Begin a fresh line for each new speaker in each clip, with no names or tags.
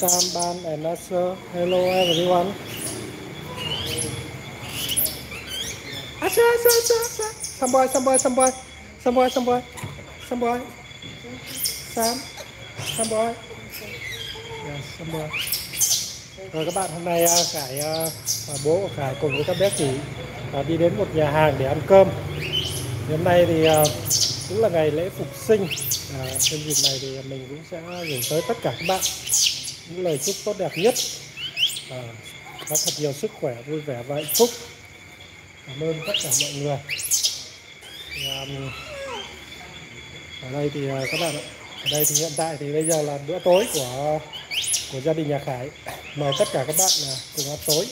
Sam, Ban, and Nasser. Hello everyone. Asa, asa, asa, asa. Some boy, some boy, some boy. Some boy, some boy. Some boy. Sam. Some boy. Yes, some boy. Rồi các bạn hôm nay à, Khải và bố của Khải cùng với các bé chỉ à, đi đến một nhà hàng để ăn cơm. Thì hôm nay thì à, cũng là ngày lễ phục sinh. À, trên dịp này thì mình cũng sẽ gửi tới tất cả các bạn những lời chúc tốt đẹp nhất. À, có thật nhiều sức khỏe, vui vẻ và hạnh phúc. Cảm ơn tất cả mọi người. Um, ở đây thì các bạn ạ, ở đây thì hiện tại thì bây giờ là bữa tối của của gia đình nhà Khải. Mời tất cả các bạn là cùng ăn tối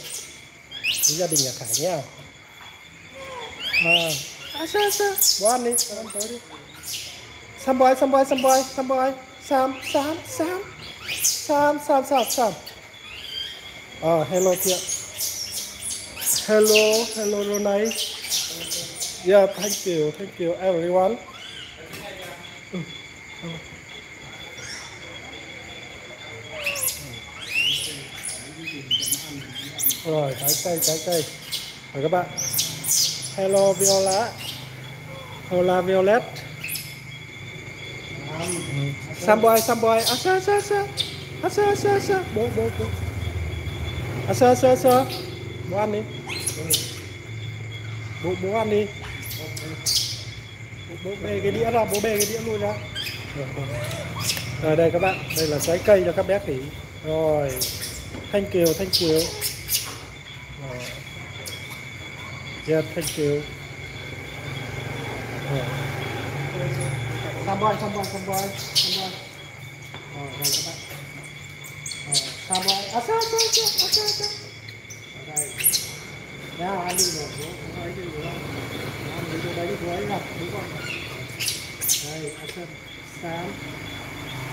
với gia đình nhà Khải nhá à, à sao sao? bố ăn đi ăn tối đi. Sam boy Sam boy Sam boy Sam boy. Sam Sam Sam Sam Sam Sam Sam. À, hello thiện hello hello Ronay. Yeah thank you thank you everyone. Rồi trái cây trái cây. Rồi các bạn. Hello viola. Hola violet. Ừ. Samboy samboy. À, asa asa asa asa asa asa bố bố bố. Asa asa asa bố ăn đi. Bố bố ăn đi. Bố, bố bê cái đĩa ra bố bê cái đĩa lui ra. Rồi đây các bạn. Đây là trái cây cho các bé khỉ rồi. Thank you thank you Yeah, thank you. Samboy, samboy, samboy, samboy. Rồi, đây các bạn. Rồi, samboy. À, sao, sao, sao, à, sao, sao. Ở đây. Nha, ăn đi rồi, bố, ấy đi rồi. Ăn đi chỗ đấy đi, rồi ấy gặp, không? Đây, à, sao, sam.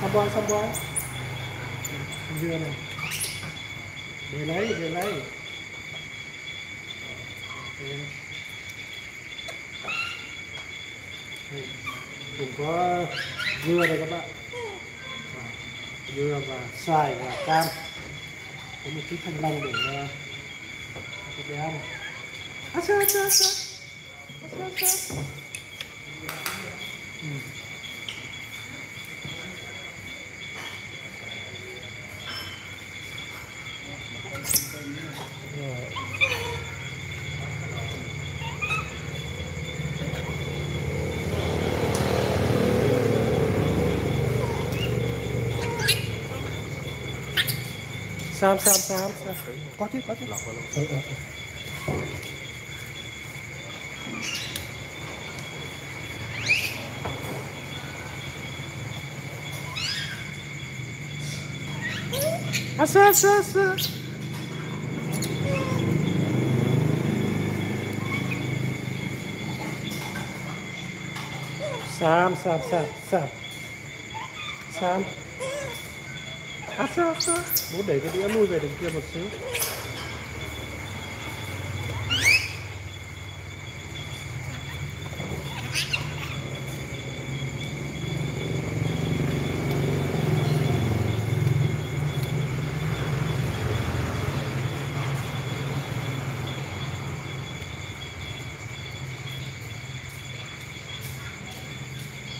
Samboy. Dưa này. Để lấy, để lấy cũng có dưa đây các bạn dưa và xoài và cam có một chút thanh long để cho bé ăn à, sao, sao, sao. À, sao, sao. Ừ. Sam, Sam, Sam, Sam. Có chứ, có chứ. Lọc vào ừ, ừ. À, Sam, Sam, Sam. Sam, Sam, Sam, Sam. Sam. À sao sao Bố để cái đĩa lui về đằng kia một xíu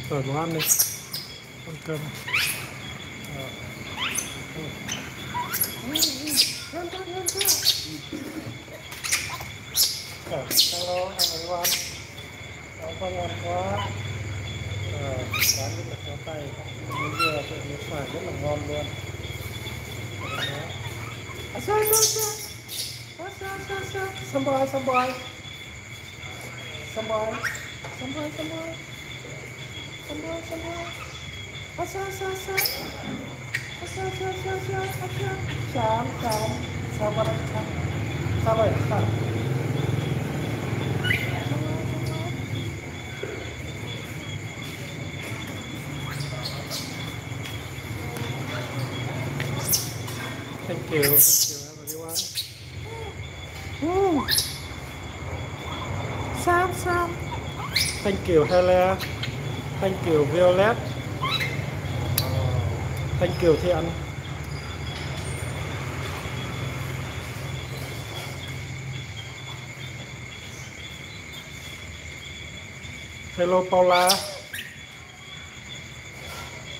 Rồi nó ăn đi Ăn cơm này. Hello everyone cảm ơn ngon quá ờ, Quán rất là khéo tay Miếng dừa trộn miếng phải rất là ngon luôn À sao sao sao À sao sao sao Some boy some boy Some boy Some boy some boy Some boy some boy À sao sao sao À sao sao sao sao À sao Sao Sao vậy sao Thank you. Thank you, everyone. Woo. Sam, Sam. Thank you, Hela. Thank you, Violet. Thank you, Thiện. Hello, Paula.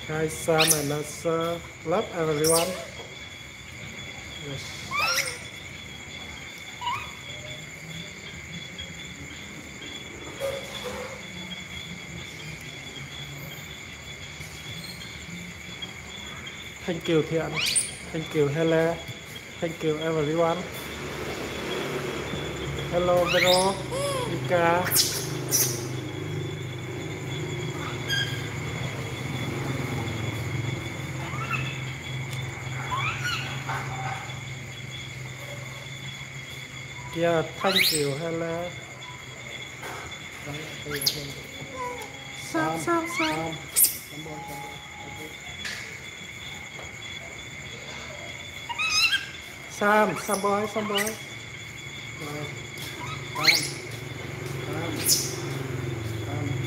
Hi, Sam and Nasa. Love, everyone. Yes. Thank you, Thiện. Thank you Hele. Thank you, everyone. Hello, Vero. Mika. Yeah, thank you, Hella. Sam, Sam, Sam. Sam, Sam boy, Sam boy. Sam, Sam, Sam.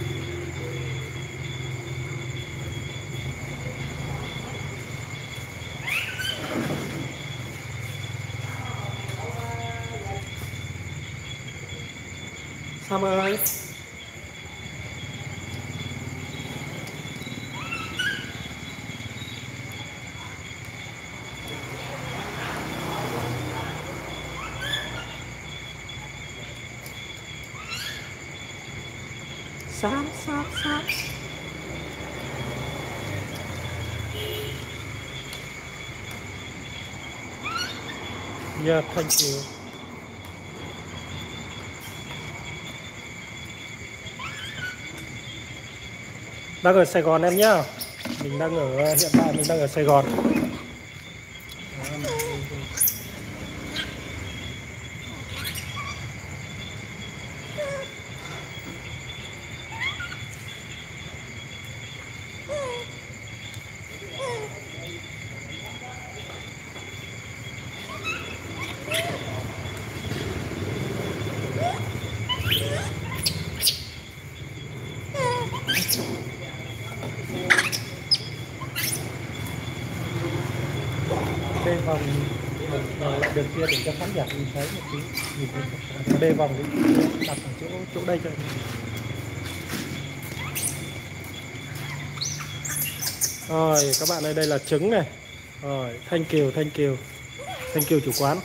Sam ơi Sam, Sam, Sam Yeah, thank you. đang ở Sài Gòn em nhá mình đang ở hiện tại mình đang ở Sài Gòn bê vòng vòng lại đường kia để cho khán giả nhìn thấy một tí nhìn thấy bê vòng đi đặt ở chỗ chỗ đây cho rồi các bạn ơi đây là trứng này. Rồi thanh kiều thanh kiều. Thanh kiều chủ quán.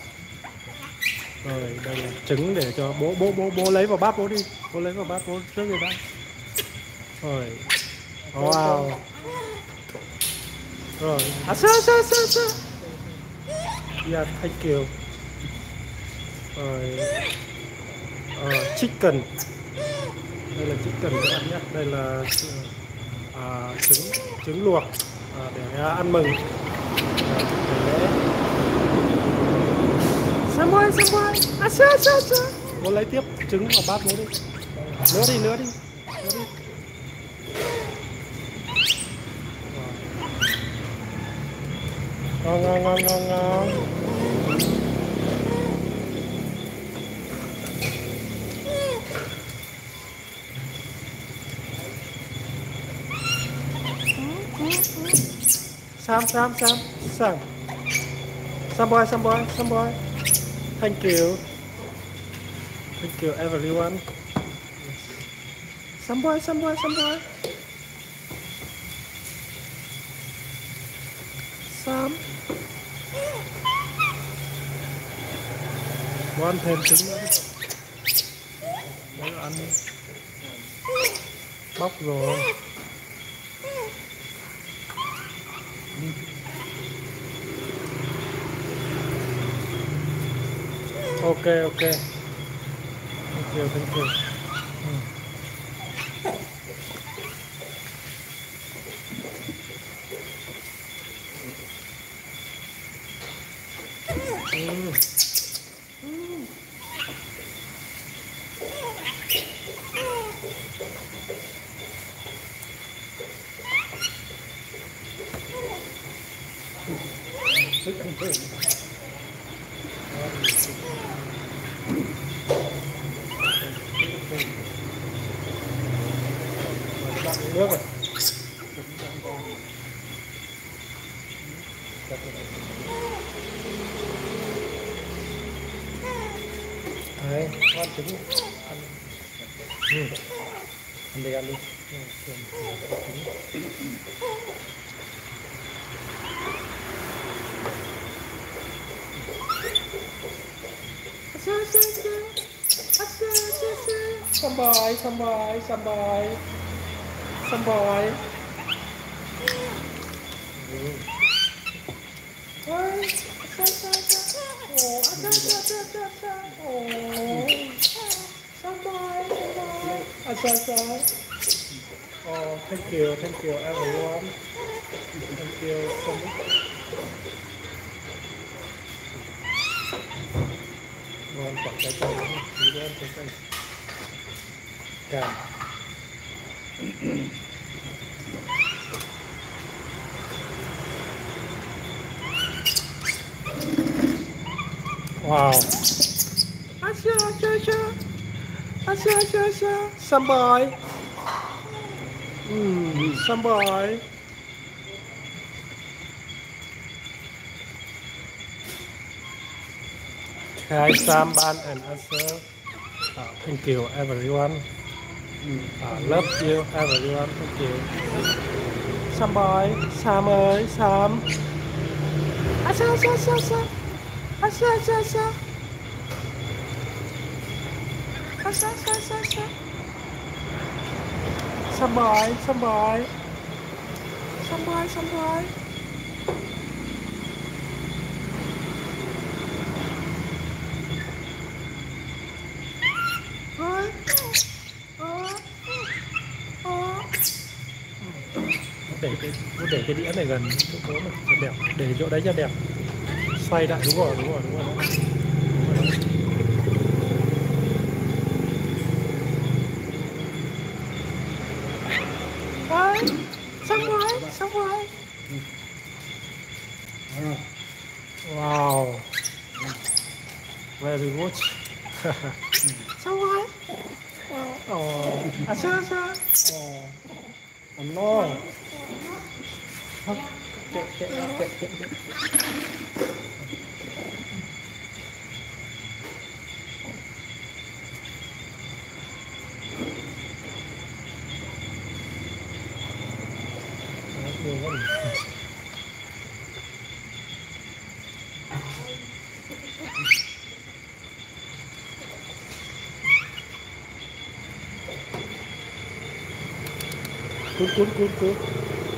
Rồi đây là trứng để cho bố bố bố bố lấy vào bát bố đi. Bố lấy vào bát bố trước đi bác. Rồi. Wow. Rồi. À sao sao sao sao Yeah, dạ, thanh kiều. Rồi, uh, chicken. Đây là chicken các bạn nhé. Đây là uh, trứng trứng luộc để uh, ăn mừng. Samuel. À sao sao sao. Bố lấy tiếp trứng vào bát bố đi. Nữa đi, nữa đi. Nữa đi. ngon ngon ngon ngon ngon Sam Sam Sam Sam. Sam boy Sam boy Sam boy. Thank you. Thank you, everyone. Sam boy Sam boy Sam boy. Sam. Bố thêm trứng nữa đi ăn đi Bóc rồi. Ok ok Thank you thank you ừ. Ừ. nước rồi đấy ăn trứng ăn ừ. ăn đi ăn đi Sampai, sampai, sampai, sampai. Hai, oh, ada, ada, ada, ada, oh, sampai, sampai, ada, ada. Oh, thank you, thank you, everyone. Thank you so much. ngon quả trái cây tí nữa ăn trái cây cam wow Asha, Asha, Asha. Asha, Asha, Asha. Sambai. Mm. Hi, Samban and Asher. Uh, thank you, everyone. Uh, love you, everyone. Thank you. Sam boy, Sam ơi, Sam. sao sao, à sao sao sao. À sao sao sao sao. Sam boy, Sam boy. Sam boy, Sam boy. Để cái muốn để cái đĩa này gần chỗ cố này cho đẹp. Để chỗ đấy cho đẹp. Xoay lại đúng rồi đúng rồi đúng rồi. Đúng rồi. Xong rồi xong rồi. Wow. Very good. Xong rồi. Ồ à sao sao? Ồ ấm no Hấp, kệ kệ kệ kệ kệ Đấy, nhiều quá nhỉ.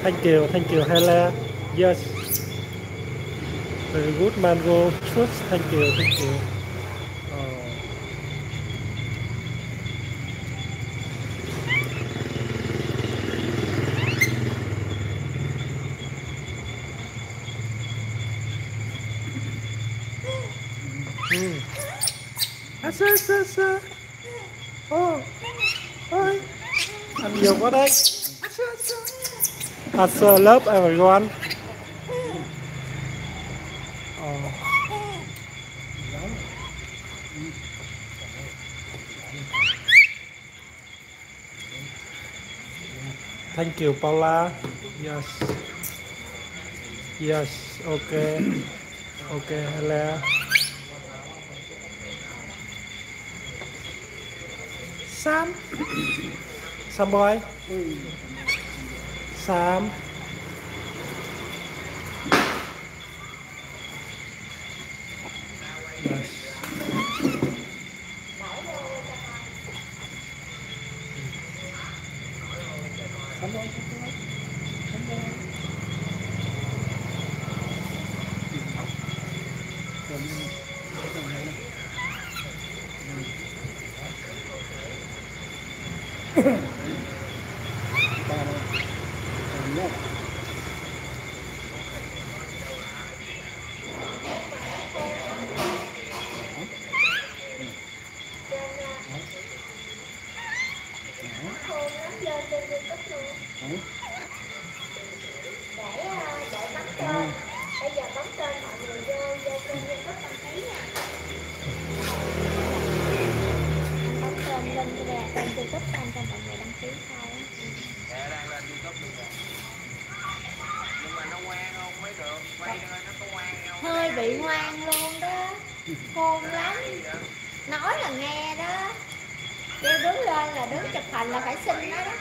Thank you, thank you, Hela. Yes. Very good, mango fruits. Thank you, thank you. Oh. Mm. Asa, asa, asa. Oh. Ôi. Ăn nhiều quá đấy. Answer love everyone. Oh. Thank you, Paula. Yes. Yes. Okay. Okay, hello. Sam. Sam boy. Sam. Yes. Sam boy, Sam boy. Sam boy.
Bây giờ bấm tên mọi người vô vô kênh youtube đăng ký nha Bấm tên lên ra kênh youtube anh cho mọi người đăng ký thôi
Dạ đang lên YouTube luôn rồi Nhưng mà nó ngoan không mới được Quay thôi nó có ngoan không
Hơi bị ngoan luôn đó. Khôn lắm. Nói là nghe đó. Kêu đứng lên là đứng chụp hình là phải xin đó. Đó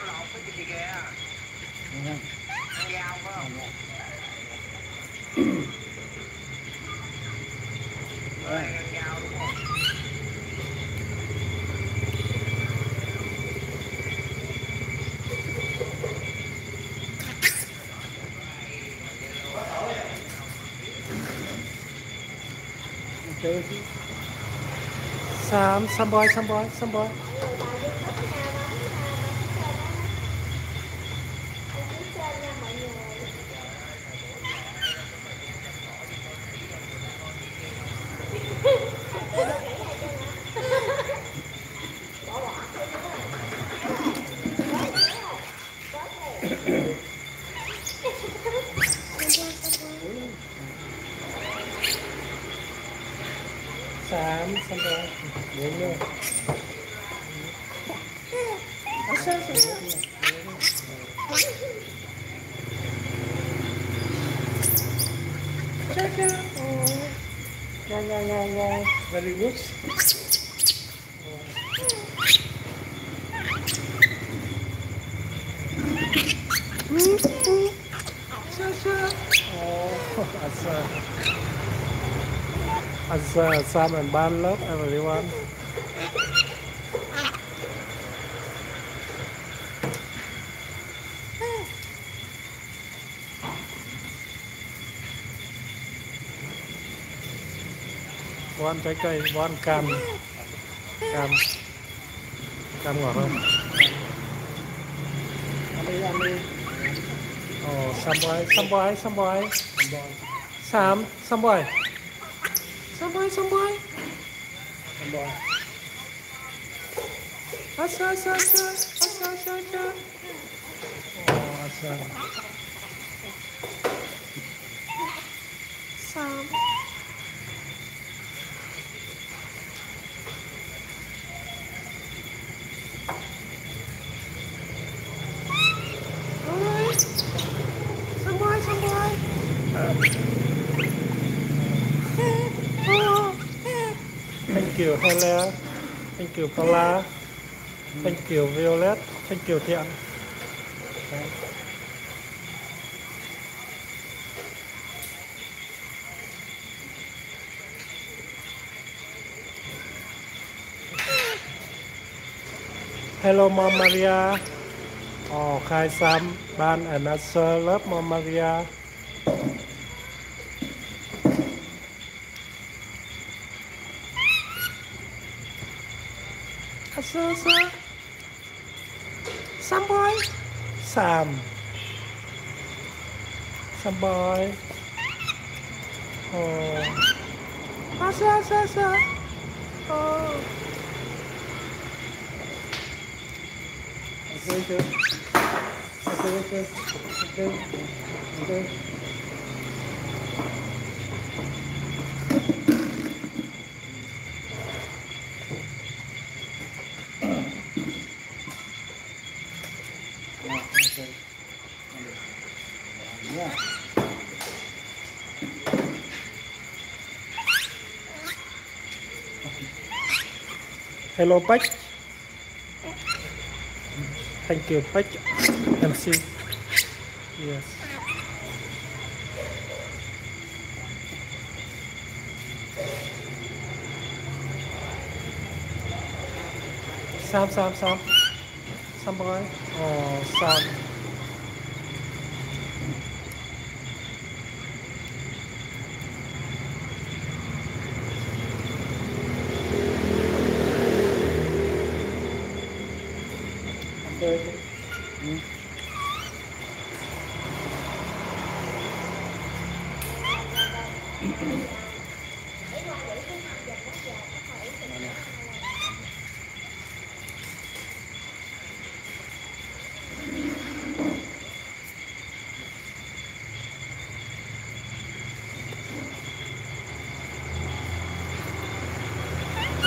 Some boy, some boy, some boy. Yeah, yeah, yeah, yeah. Very good. Cha-cha. Oh, Asa. Asa, Sam and Ban love everyone. One trái cây, one cam. Cam. Cam ngọt không? Ăn đi, ăn đi. Ồ, Samboy, Samboy, Samboy. Sam, Samboy. Samboy, Samboy. Samboy. Asa, asa, asa, asa, asa, asa. Oh, asa. Sam. Alright. Samboy, Samboy. Oh. Thank you, Hela. Thank you, Paula. Thank you, Violet. Thank you, Thiện. Đấy. Hello, Mom Maria. Oh, khai Sam, Ban, and Nasser. Love, Mom Maria. Asa, asa. Sam boy. Sam. Sam boy. Oh. ah, Asa, asa, asa. Oh. Okay, okay. Okay, okay. Okay. Hello, Bách. Thank you, Bách. MC. Yes. Sam, Sam, Sam. Sam boy. Oh, Sam.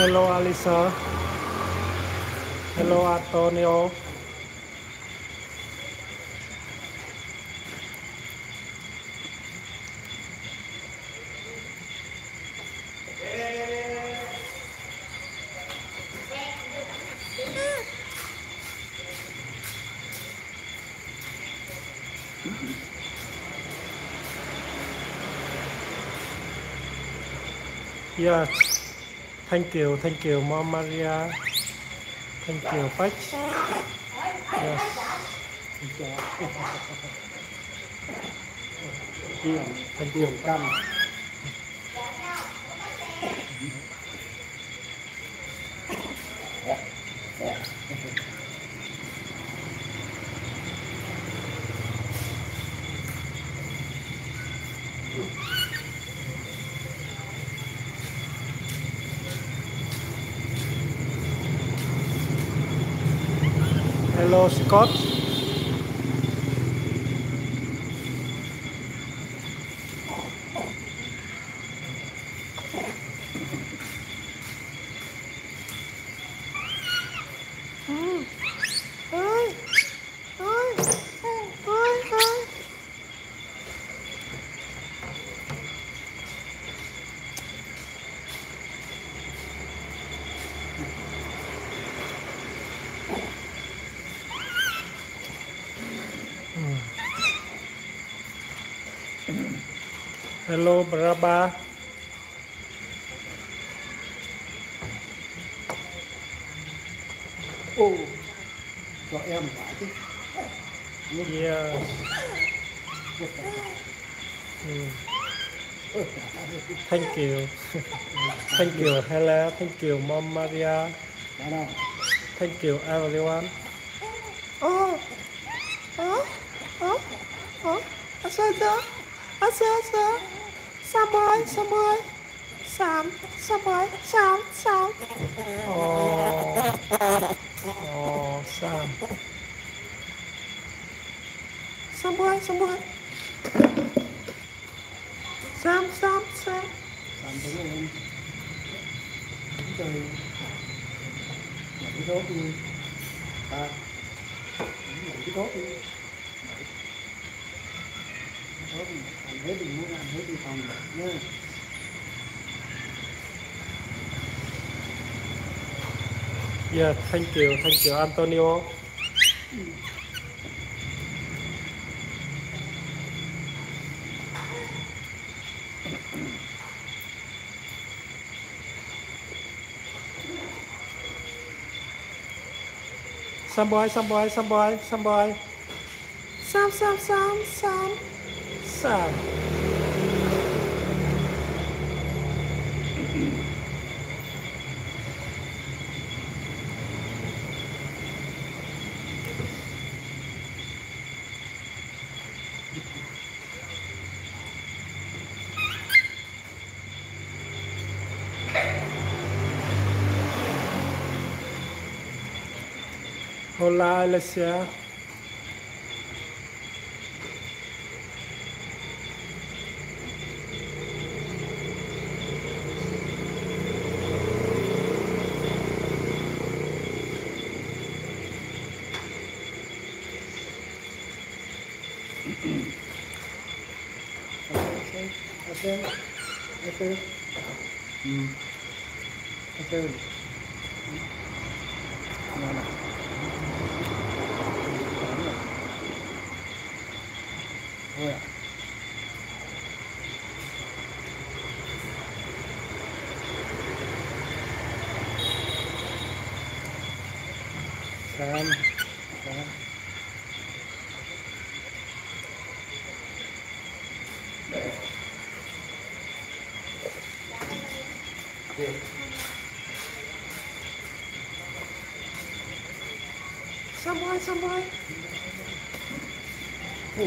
Hello Alisa. Hello Antonio. Yeah. Thank you, thank you, Mom Maria. Thank you, Patch. Yes. Thank you. Thank you. Come. Code Hello, Braba.
Ô, cho em phải chứ.
Yes. Mm. Thank you. Thank you, Hella. Thank you, Mom Maria. Thank you, everyone. Oh, oh, oh, oh. Asa, asa, asa, ơi, Samoy, ơi Sam, Sam ơi, Sam, Sam. Oh, oh, Sam. Sam ơi, Sam, ơi Sam, Sam.
Sam Làm cho em. Trời. Làm cái tốt đi. À. Làm cái tốt đi. Thế thì muốn làm thế thì phòng được nha
Yeah, thank you, thank you, Antonio. Some boy, some boy, some boy, some boy. Some, some, some, some, some. Hola, Alessia.
Ok. Ok. Ừ. Ok. Nào nào. Thôi ạ. Sam. Sam.
Some boy, some boy.
Ừ.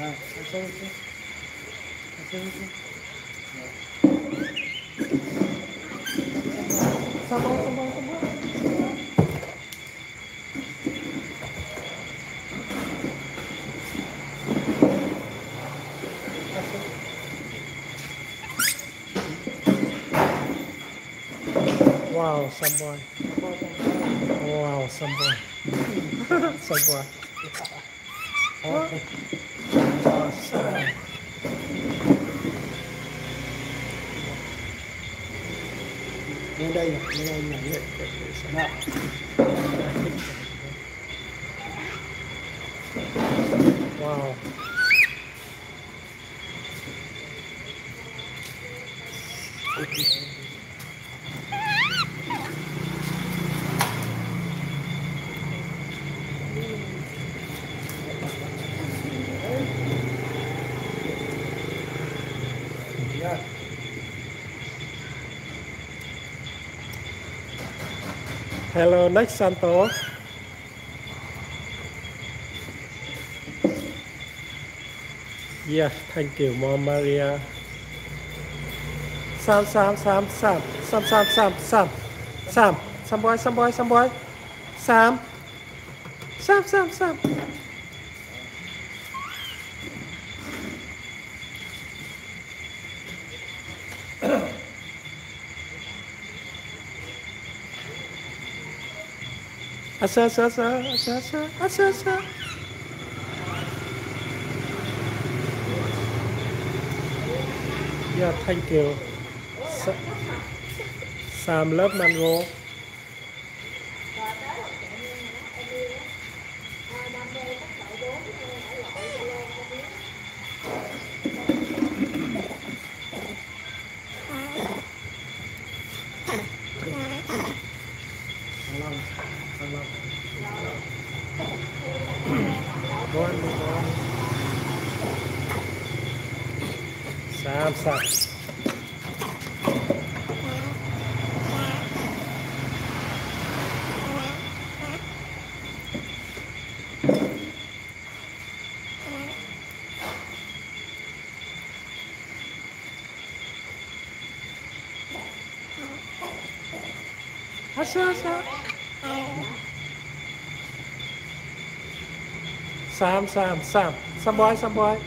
À, sao sao sao? Sao sao?
Some boy, some boy, some boy. Wow, some boy. Wow, some boy. some boy. Okay. some.
Lên đây này, lên đây này, lên đây. Nào.
wow
nhá
hello, next Santos. yeah thank you, mom Maria. Sam Sam Sam Sam. Sam Sam Sam Sam. Sam Sam boy Sam boy Sam boy. Sam. Sam Sam Sam. Asa asa asa asa asa asa asa Yeah, thank you. Sam love mango. Sam, Sam, Sam, some some Sam, boy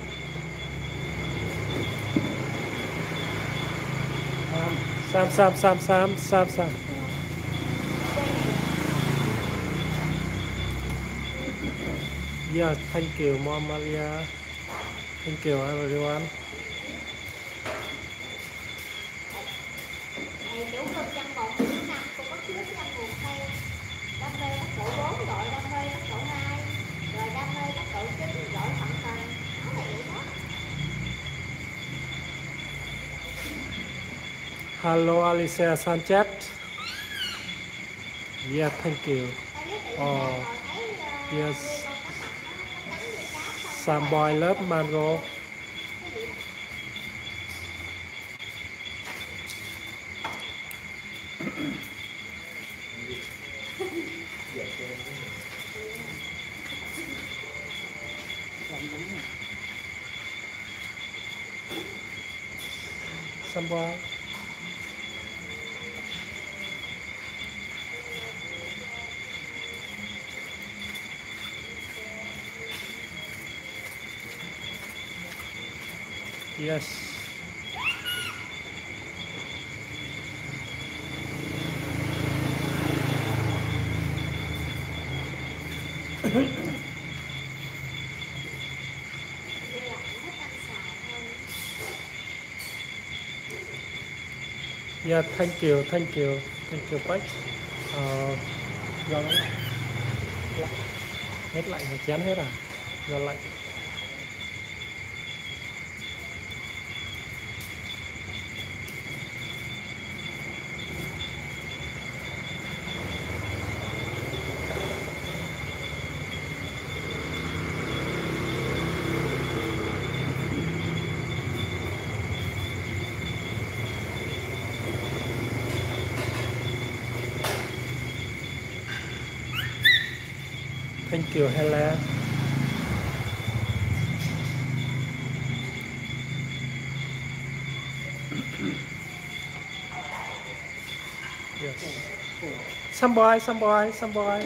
Sam, Sam, Sam, Sam, Sam. Some Yeah, thank you, Mom Maria. Thank you, everyone. Hello, Alicia Sanchez. Yeah, thank you.
Oh,
yes. Some boy love mango. Some boy. Yes. Yeah, thank you, thank you, thank you, Bách. Uh, do nó lạnh. Lạnh. Hết lạnh rồi chén hết à? Do lạnh. Thank you, Helen. Yes. Some boy, some boy, some boy.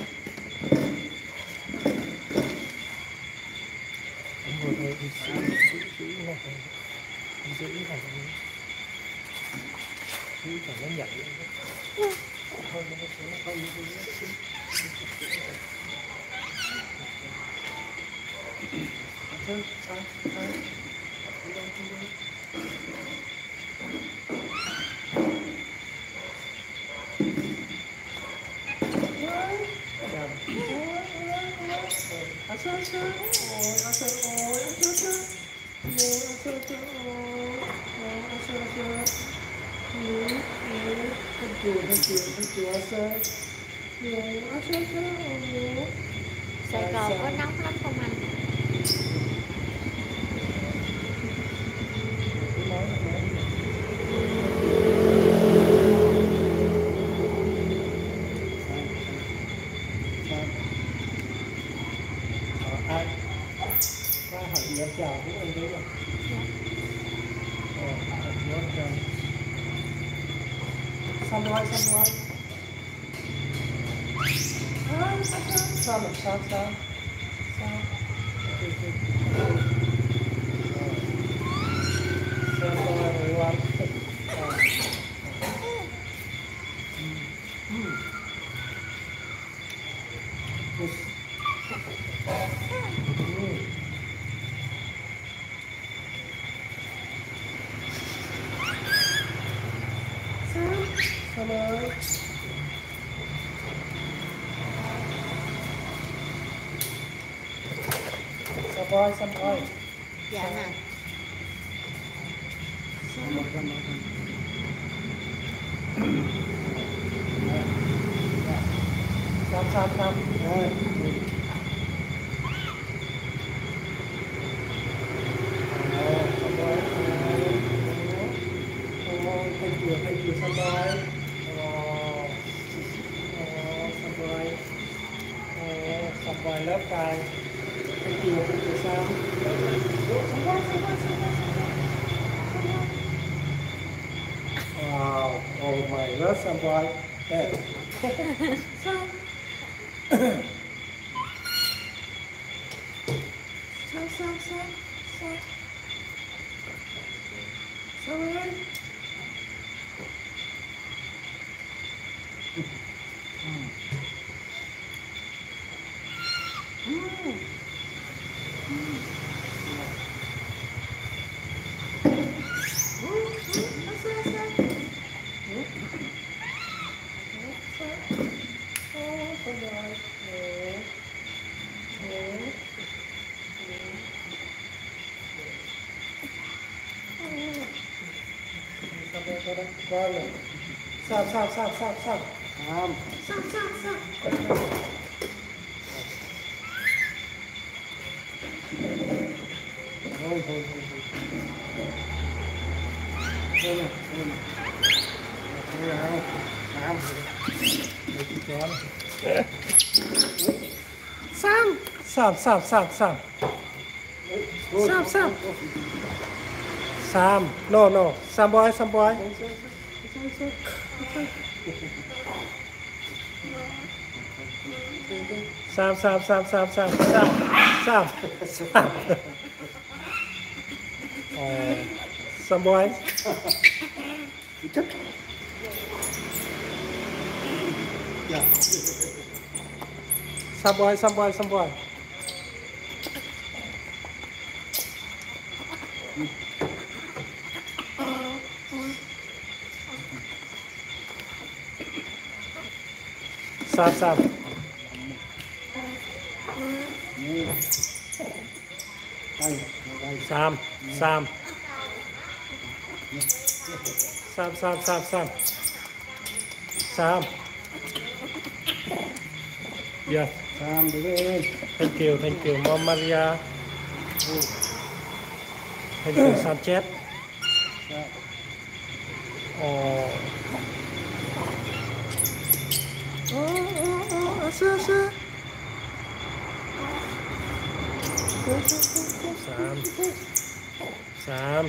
south, south, south, south. South, south,
everyone. nói xong thôi dạ nè xong xong xong rồi Thank you, thank you, somebody. Uh, uh, somebody. Uh, somebody love guys. Hum. Follow. Stop, stop, stop, stop, stop. Um. Stop, stop, stop. Hold,
hold,
hold, hold. Hold
on, hold on. Hold on, hold on. Hold on, hold on.
Sam! Sam, Sam, Sam, Sam. Sam, Sam. Sam, no, no. Sam boy, Sam boy. Sam, Sam, Sam. Sam Sam Sam Sam Sam sao Sam sao?
Chất ờ, dạ.
Sam boy Sam boy Sam boy? Sam Sam
đây đây
Sam Sam. Sam Sam Sam Sam. Sam
đứng lên.
Thank you, thank you, Mom Maria. Thank you, Sanchez.
dạ.
Oh, สาม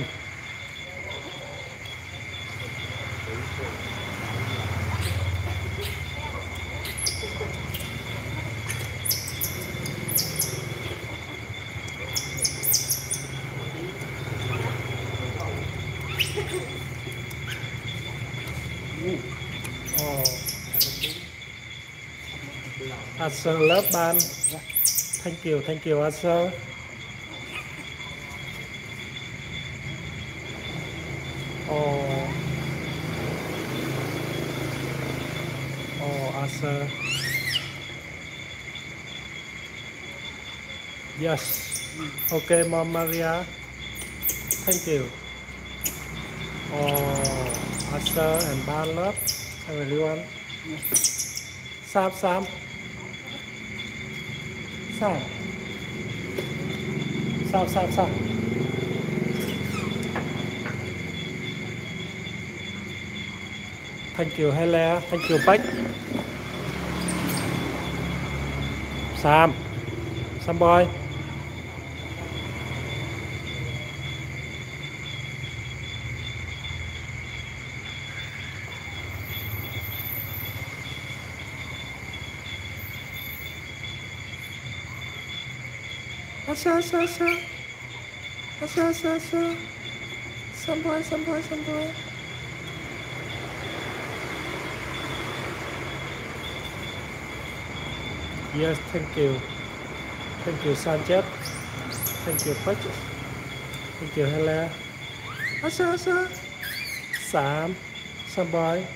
อาเซอร์เลิฟบาน thank you thank you อาเซอร์ Oh. Oh, Asher. Yes. Okay, Mom Maria. Thank you. Oh, Asher à, and Ban love everyone. Sam, Sam. Sam. Sam, Sam, Sam. Thank you, Hele. Thank you, Bách. Sam. Sam boy. Asa, asa, asa. Asa, asa, asa. Sam boy, Sam boy, Sam boy. Yes, thank you. Thank you, Sanchez. Thank you, Patch. Thank you, Hela. Asa, asa. Sam. Sam boy.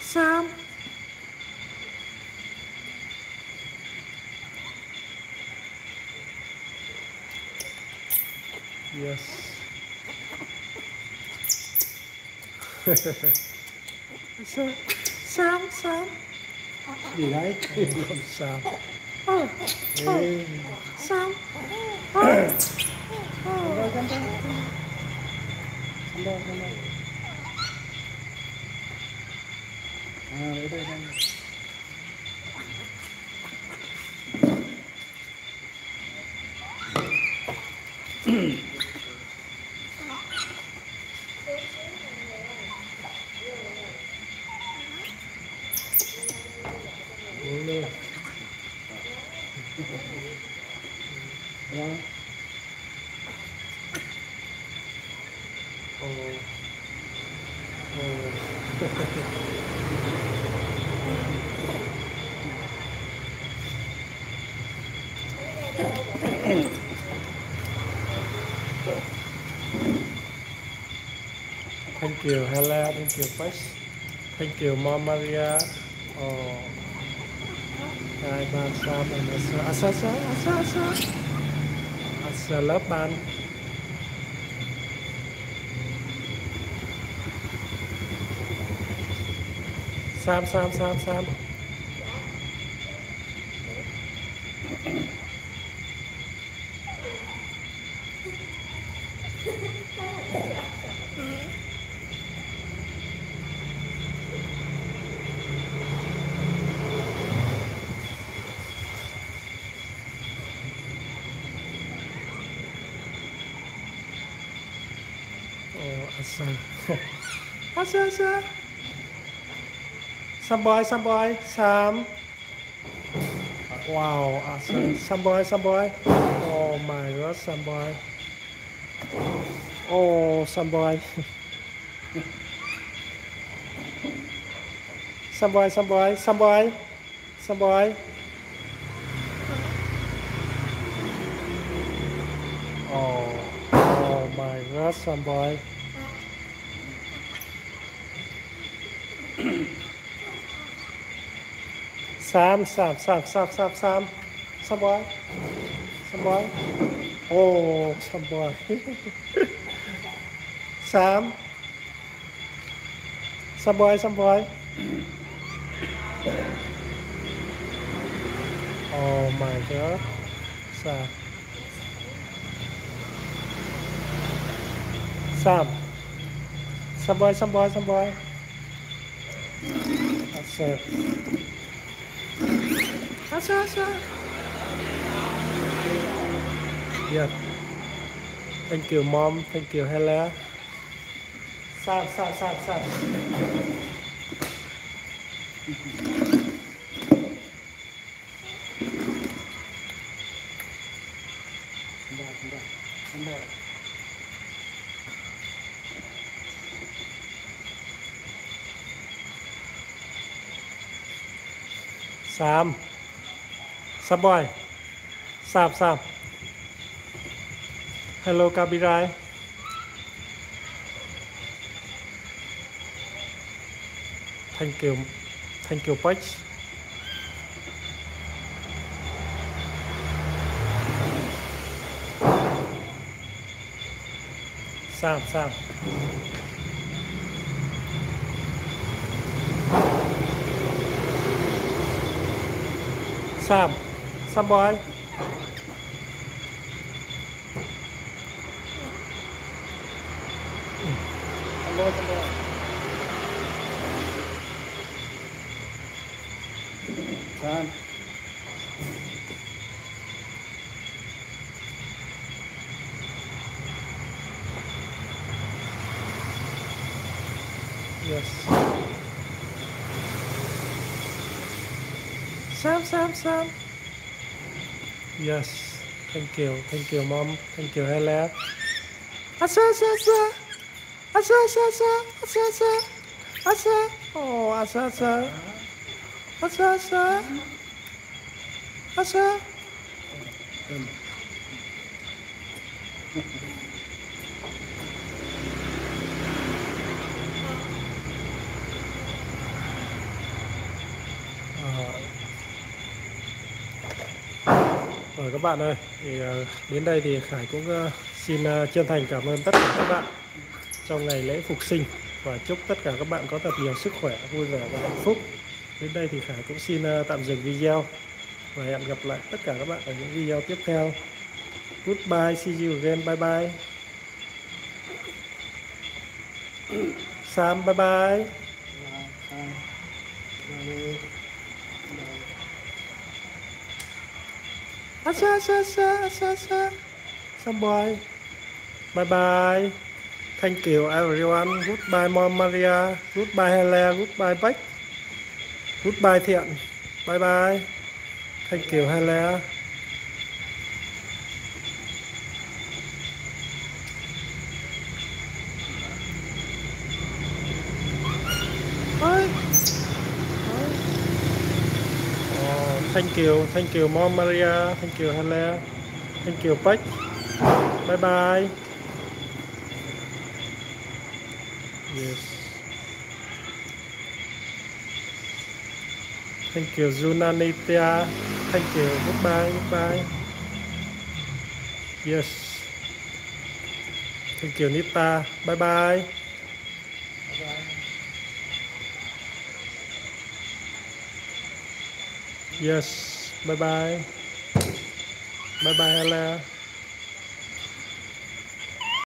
Sam. Yes. Sam, Sam.
Gì đấy
Sam. Oh,
Ê, ơi. à đây đây đây
Uống luôn.
Vâng.
Ồ. Ồ. Thank you, Hela. Thank you, Pax. Thank you, Mom Maria. Oh. Hai ban Sam and Asa. Asa, Asa, Asa, Asa. Asa lớp ban. Sam, Sam, Sam, Sam. Oh, Asa. Asa, Asa. Sam boy, Sam boy, Sam. Wow, Asa. Sam boy, Sam boy. Oh my god, Sam boy. Oh, Sam boy. Sam boy, Sam boy, Sam boy. Sam boy. Oh, oh my god, Sam boy. Sam, Sam, Sam, Sam, Sam, Sam, Sam boy, Sam boy. Oh, Sam boy. Sam, Sam boy, Sam boy. Oh my God, Sam. Sam, Sam boy, Sam boy, Sam boy. That's it. Asa, asa. Yeah. Thank you, mom. Thank you, Hela. Sam, สบอ
ยทราบท
ราบฮัลโหลกาบิไรทันเกี
ยว
ทันเกียวปัชทราบทราบทราบ
Sam boy. Sam.
Yes. Sam, Sam, Sam. Yes. Thank you. Thank you, mom. Thank you, Hela. Asa, asa, asa. Asa, asa, asa. Asa, asa. Asa. Oh, asa, asa. Asa, asa. Asa. Rồi các bạn ơi, thì ờ, đến đây thì Khải cũng ờ, xin ờ, chân thành cảm ơn tất cả các bạn trong ngày lễ phục sinh và chúc tất cả các bạn có thật nhiều sức khỏe, vui vẻ và hạnh phúc. Đến đây thì Khải cũng xin tạm dừng video và hẹn gặp lại tất cả các bạn ở những video tiếp theo. Goodbye, see you again, bye bye. Sam, bye bye.
Sam. Rồi
xa xa xa xa xa Some boy. Bye bye. Thank you, everyone. Goodbye, Mom Maria. Goodbye Hele. Goodbye Beck. Goodbye, Thiện. Bye bye. Thank you Hele. Ôi. Oh, thank you, thank you, Mom Maria, thank you, Hella thank you, Peck, Bye bye. Yes. Thank you, Zunanitia. Thank you. Goodbye, goodbye. Yes. Thank you, Nita. Bye bye. Yes. Bye bye. Bye bye, Hella.